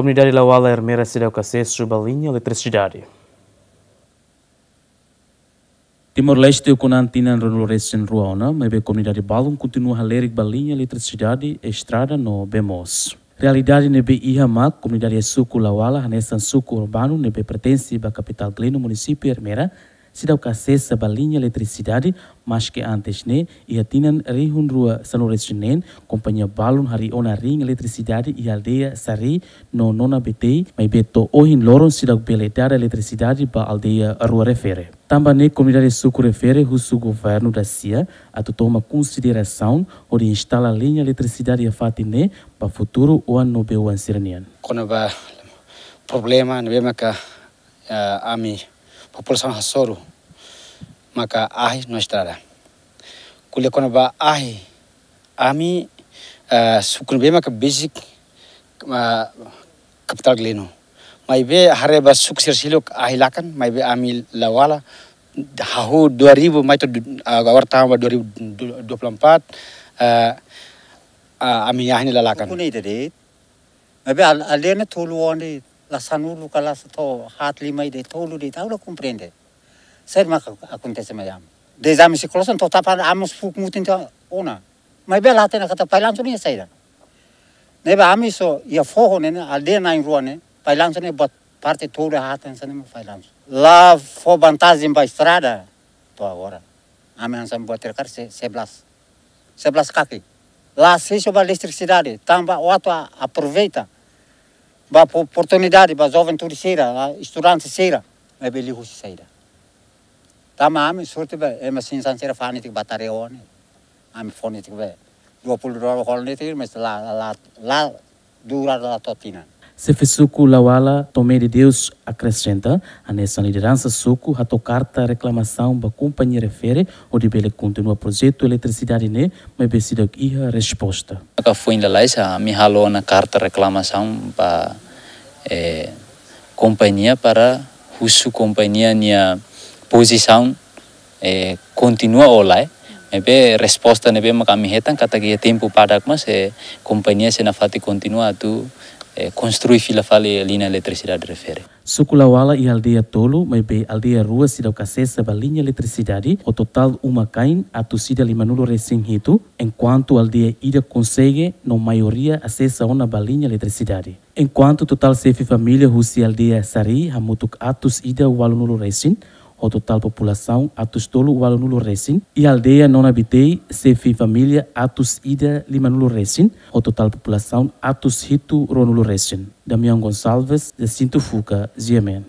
Comunidade Lawala Hermera Cidade Cacés suba linha eletricidade. Timor-Leste com antina no recém Ruana, a comunidade Balum continua a ler balinha eletricidade estrada no Bemos. Realidade nebe Ihamak, comunidade Suku Lawala, nessa Suku Urbano, nebe pertence à capital Gleno, município Hermera, se dá o acesso a linha eletricidade, mas que antes né, e a tinan rihun rua sanoresinen, companhia balun hari ona ring eletricidade e aldeia sari no nona betei, mas beto ohin loron dá o eletricidade para aldeia rua refere. Também ne comunidade suco refere o governo da CIA a toma consideração onde instala linha eletricidade a fatine para futuro o ano beu ansiranian. Quando problema, não é que a mim população Hassoro, maka ahi na estrada. Kulia kona ba ahi, ami uh, sukun be maka basic uh, capital gleno. Mai be hare ba suk sir silok ahi lakan, mai be ami lawala, hahu 2000 mai to uh, tahun 2024 uh, uh, ami ahi lalakan. Kuni tadi, mai be alena tulu oni la sanulu kala to hat lima de tolu de tau compreende ser ma acontece mai am? De exame se colosan to tapa amos fuk mutin to ona. Mai bela tena kata pailan so ni saira ne ba ami so ia foho ne al de na rua ne pailan so ne bot parte tolu haten so ne pailan la fo vantagem ba estrada to agora. Ami ansam boter kar se seblas seblas kaki lá se soba eletricidade tamba o ato aproveita ba oportunidade ba jovem turisteira, estudante seira, é beli rusi seira. Tama ami sorte ba é mas sinsan seira fani tik batare one. Ami foni tik ba 20 dolar hol ne tik mas lá lá lá dura lá totina. Se Suku Lawala, Tomé de Deus, acrescenta, a nessa liderança Suku, a carta reclamação da companhia refere, onde ele continua o projeto eletricidade né, mas precisa que a resposta. A foi ainda lá, a me halou na carta reclamação para é, companhia para uso companhia minha posição é, continua olá. Nebe resposta nebe makami hetan kata que tempo para mas é companhia se na fati continua tu eh, construir fila fale linha eletricidade refere. Sukulawala e aldeia Tolo, mas bem aldeia Rua se dá acesso a linha eletricidade, o total uma cain a tosida limanulo recém-hito, enquanto a Ida consegue, na maioria, acesso a uma linha eletricidade. Enquanto total sefe família, Russi aldeia Sari, hamutuk atus Ida walunulo recém, o total população atus tolo walo nulo resin e aldeia não habitei sefi família atus ida lima nulo resin o total população atus hitu ronulo Damião Gonçalves de Cinto Fuca, Ziemen